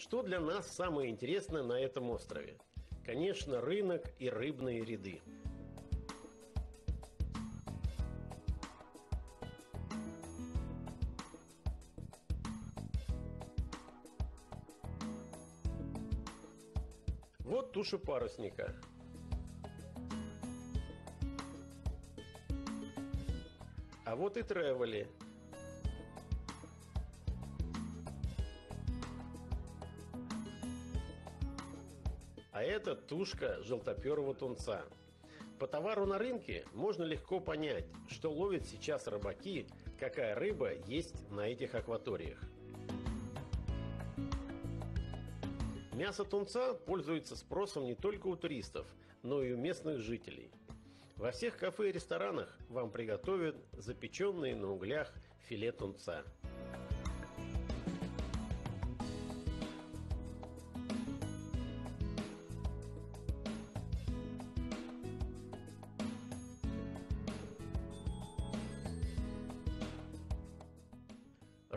Что для нас самое интересное на этом острове? Конечно, рынок и рыбные ряды. Вот туша парусника. А вот и тревели. Это тушка желтоперого тунца. По товару на рынке можно легко понять, что ловят сейчас рыбаки, какая рыба есть на этих акваториях. Мясо тунца пользуется спросом не только у туристов, но и у местных жителей. Во всех кафе и ресторанах вам приготовят запеченные на углях филе тунца.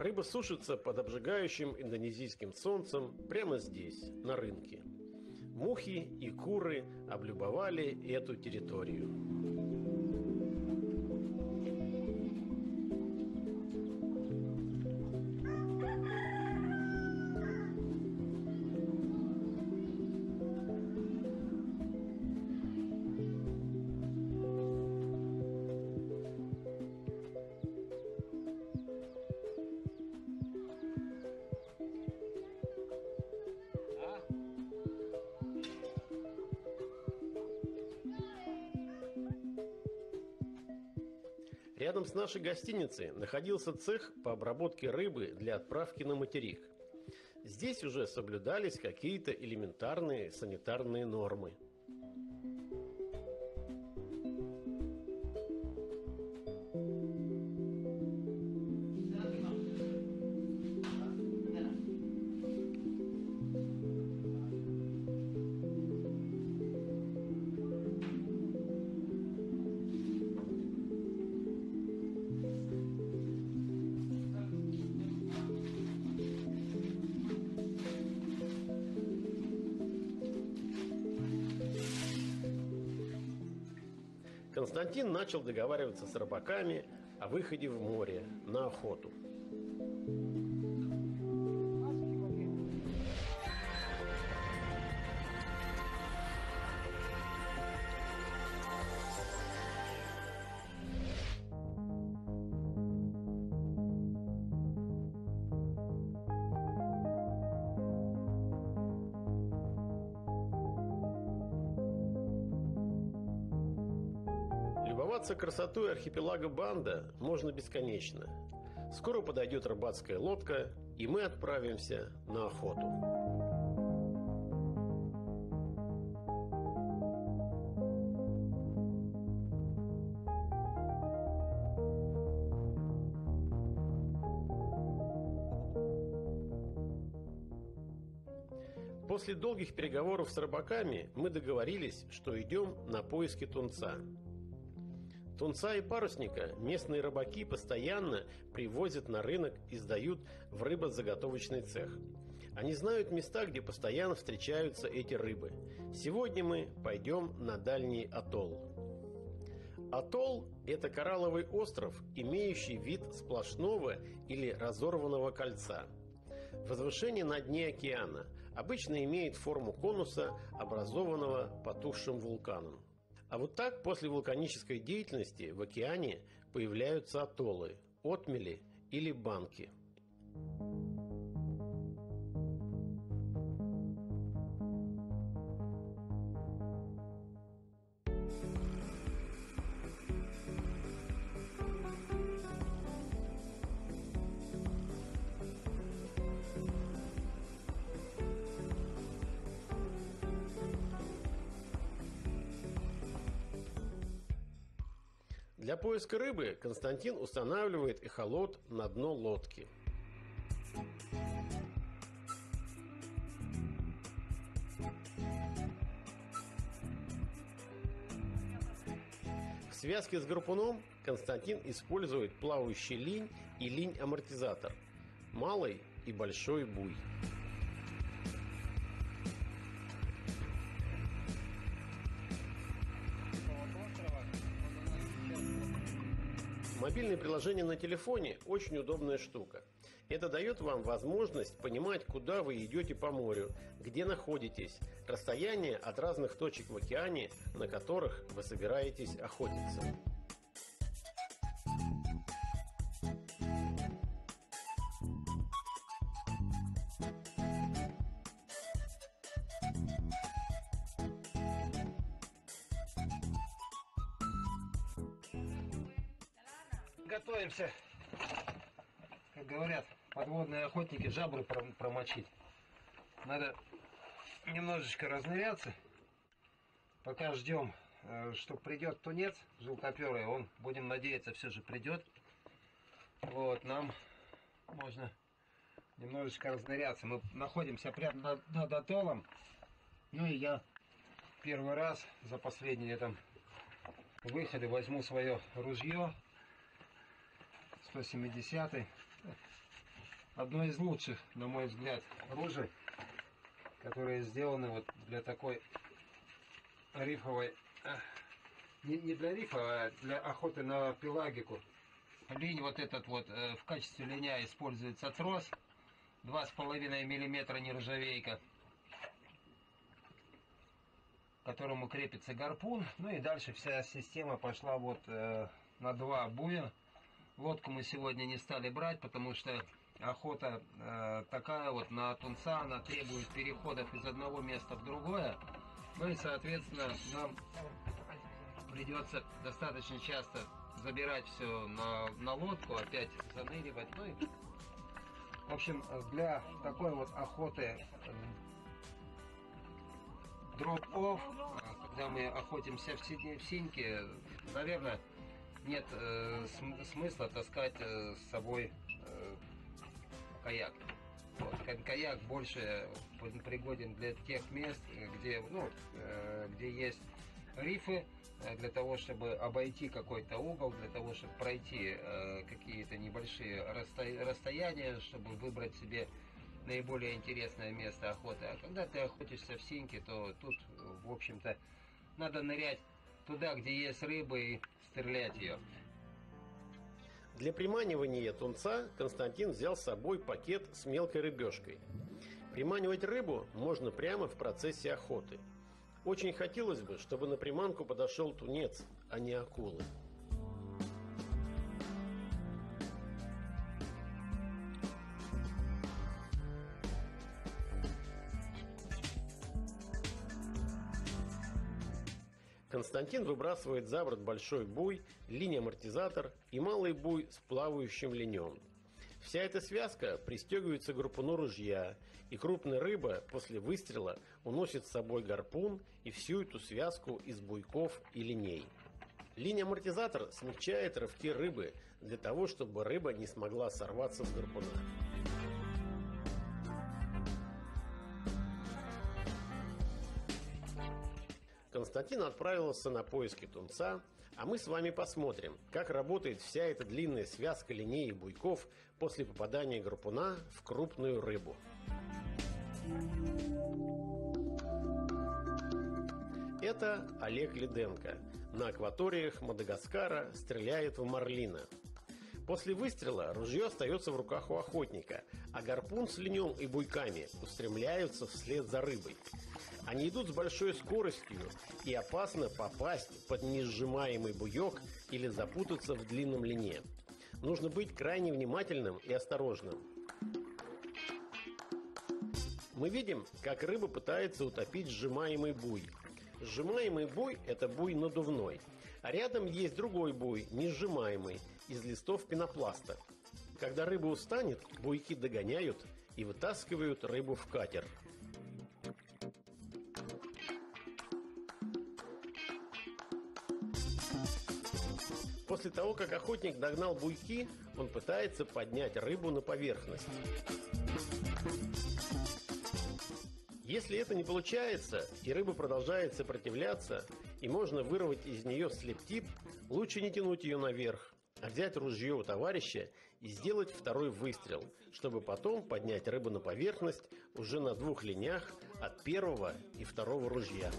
Рыба сушится под обжигающим индонезийским солнцем прямо здесь, на рынке. Мухи и куры облюбовали эту территорию. Рядом с нашей гостиницей находился цех по обработке рыбы для отправки на материк. Здесь уже соблюдались какие-то элементарные санитарные нормы. Константин начал договариваться с рыбаками о выходе в море на охоту. Любоваться красотой архипелага Банда можно бесконечно. Скоро подойдет рыбацкая лодка, и мы отправимся на охоту. После долгих переговоров с рыбаками мы договорились, что идем на поиски тунца. Тунца и парусника местные рыбаки постоянно привозят на рынок и сдают в рыбозаготовочный цех. Они знают места, где постоянно встречаются эти рыбы. Сегодня мы пойдем на дальний атолл. Атолл – это коралловый остров, имеющий вид сплошного или разорванного кольца. Возвышение на дне океана обычно имеет форму конуса, образованного потухшим вулканом. А вот так после вулканической деятельности в океане появляются атоллы, отмели или банки – Для поиска рыбы Константин устанавливает эхолот на дно лодки. В связке с гарпуном Константин использует плавающий линь и линь-амортизатор, малый и большой буй. Мобильное приложение на телефоне – очень удобная штука. Это дает вам возможность понимать, куда вы идете по морю, где находитесь, расстояние от разных точек в океане, на которых вы собираетесь охотиться. Готовимся, как говорят подводные охотники, жабры промочить. Надо немножечко разныряться, пока ждем, э, что придет тунец желтоперый, он, будем надеяться, все же придет. Вот, нам можно немножечко разныряться. Мы находимся прямо над, над атоллом. Ну и я первый раз за последние там выходы возьму свое ружье 170 одно из лучших на мой взгляд ружей которые сделаны вот для такой рифовой не, не для рифа а для охоты на пелагику. Линь вот этот вот э, в качестве линя используется трос два с половиной миллиметра нержавейка к которому крепится гарпун. Ну и дальше вся система пошла вот э, на два буя Лодку мы сегодня не стали брать, потому что охота э, такая вот на тунца, она требует переходов из одного места в другое. Ну и, соответственно, нам придется достаточно часто забирать все на, на лодку, опять заныривать. Ну и, в общем, для такой вот охоты drop-off, э, когда мы охотимся в, в синьке, наверное, нет э, см смысла таскать э, с собой э, каяк. Вот. Каяк больше пригоден для тех мест, где, ну, э, где есть рифы, э, для того, чтобы обойти какой-то угол, для того, чтобы пройти э, какие-то небольшие расто расстояния, чтобы выбрать себе наиболее интересное место охоты. А когда ты охотишься в синьке, то тут, в общем-то, надо нырять туда, где есть рыба, и стрелять ее. Для приманивания тунца Константин взял с собой пакет с мелкой рыбешкой. Приманивать рыбу можно прямо в процессе охоты. Очень хотелось бы, чтобы на приманку подошел тунец, а не акулы. Константин выбрасывает за борт большой буй, линия-амортизатор и малый буй с плавающим линем. Вся эта связка пристегивается к гарпуну ружья, и крупная рыба после выстрела уносит с собой гарпун и всю эту связку из буйков и линей. Линия-амортизатор смягчает рывки рыбы для того, чтобы рыба не смогла сорваться с гарпуна. Константин отправился на поиски тунца, а мы с вами посмотрим, как работает вся эта длинная связка линей и буйков после попадания гарпуна в крупную рыбу. Это Олег Лиденко. На акваториях Мадагаскара стреляет в марлина. После выстрела ружье остается в руках у охотника, а гарпун с линем и буйками устремляются вслед за рыбой. Они идут с большой скоростью, и опасно попасть под несжимаемый буек или запутаться в длинном лине. Нужно быть крайне внимательным и осторожным. Мы видим, как рыба пытается утопить сжимаемый буй. Сжимаемый буй – это буй надувной, а рядом есть другой буй, несжимаемый, из листов пенопласта. Когда рыба устанет, буйки догоняют и вытаскивают рыбу в катер – После того, как охотник догнал буйки, он пытается поднять рыбу на поверхность. Если это не получается, и рыба продолжает сопротивляться, и можно вырвать из нее слептип, лучше не тянуть ее наверх, а взять ружье у товарища и сделать второй выстрел, чтобы потом поднять рыбу на поверхность уже на двух линях от первого и второго ружья.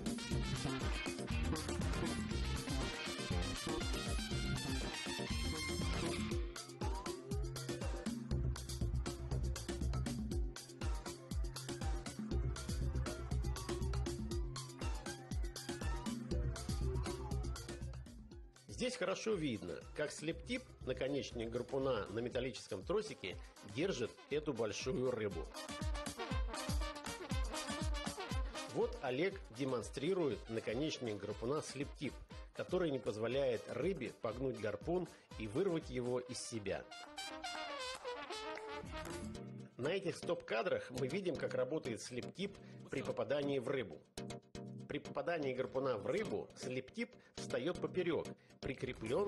Здесь хорошо видно, как слептип, наконечник гарпуна на металлическом тросике, держит эту большую рыбу. Вот Олег демонстрирует наконечник гарпуна слептип, который не позволяет рыбе погнуть гарпун и вырвать его из себя. На этих стоп-кадрах мы видим, как работает слептип при попадании в рыбу. При попадании гарпуна в рыбу слептип встает поперек, прикрепленный